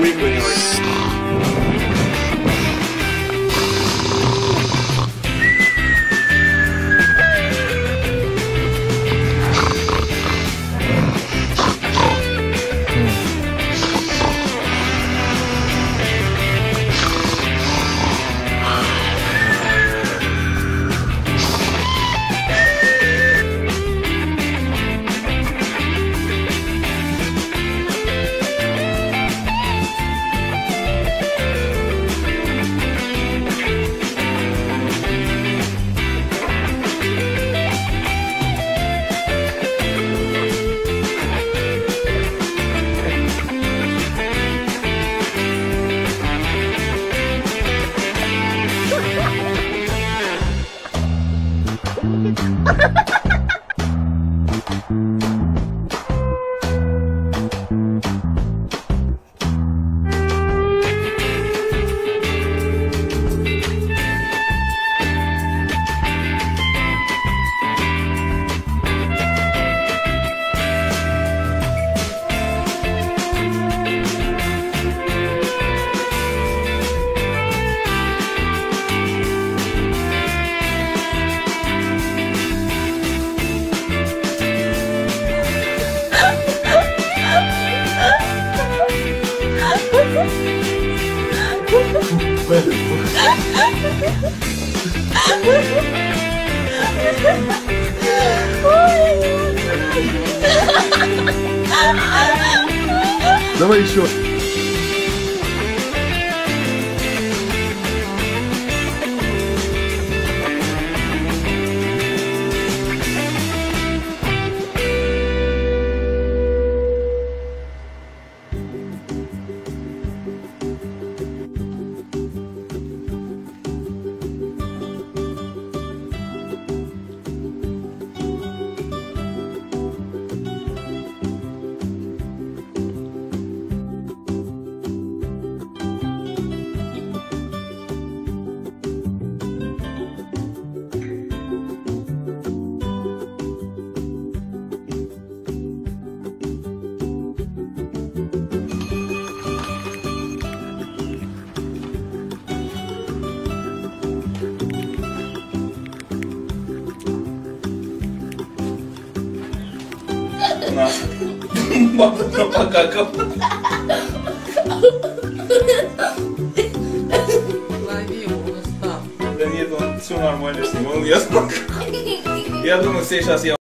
Weekly Ha ha ha! Давай еще. На. Папа там покакал. Лови его устав. Да нет, он все нормально с ним. Он я. Я думаю, сейчас я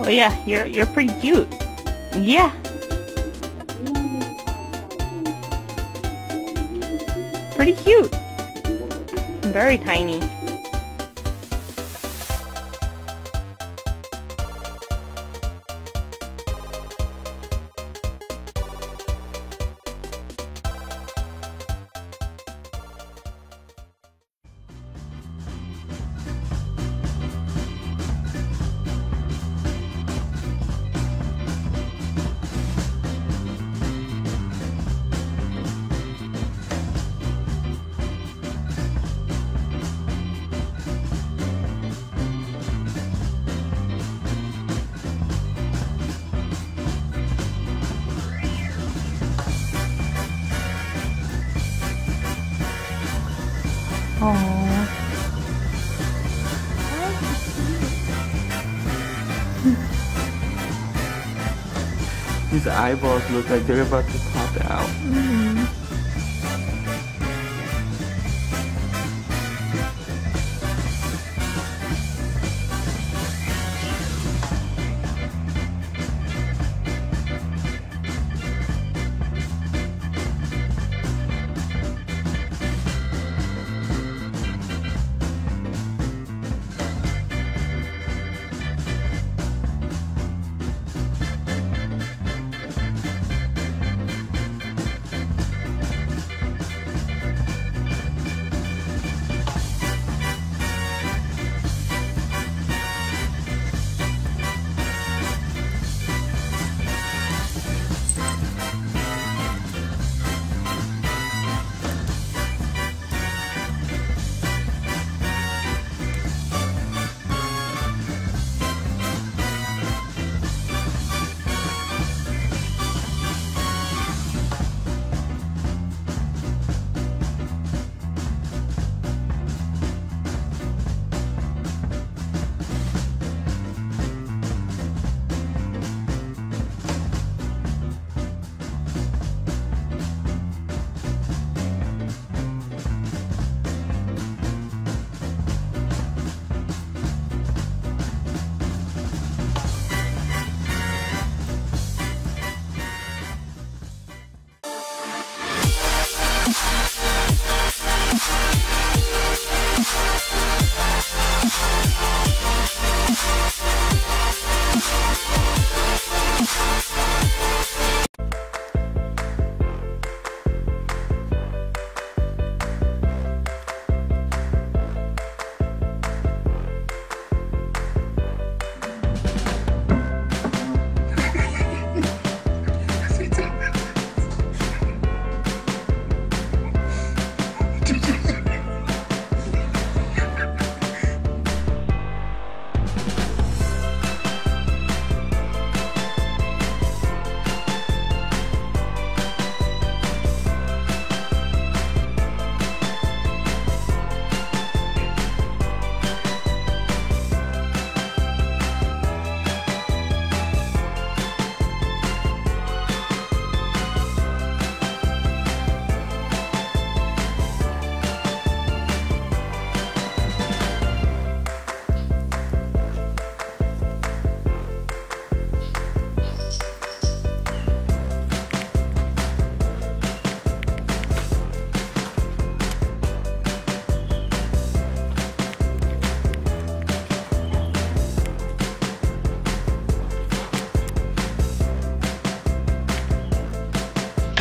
Oh yeah, you're you're pretty cute. Yeah. Pretty cute. Very tiny. His eyeballs look like they're about to pop out. Mm-hmm.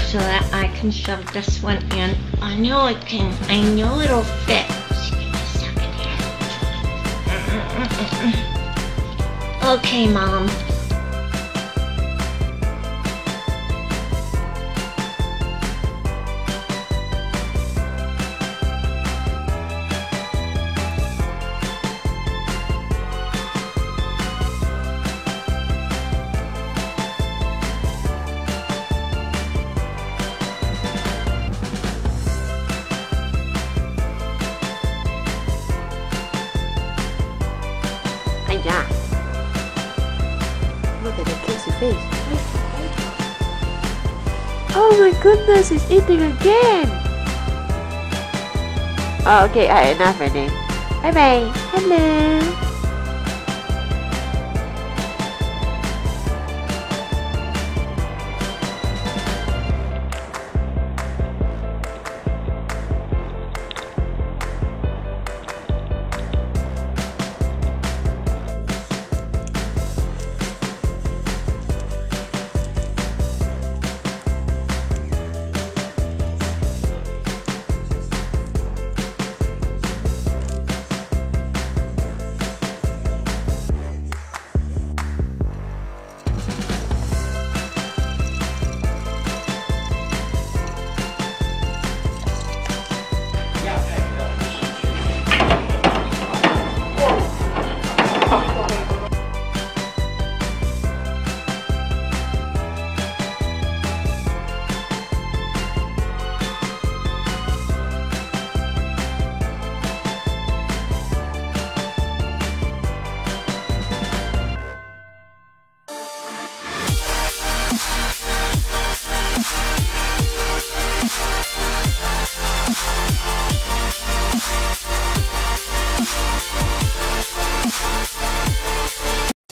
So that I can shove this one in. I know it can, I know it'll fit. Okay, Mom. Goodness, it's eating again. Oh, okay, uh, enough, Renee. Bye bye. Hello.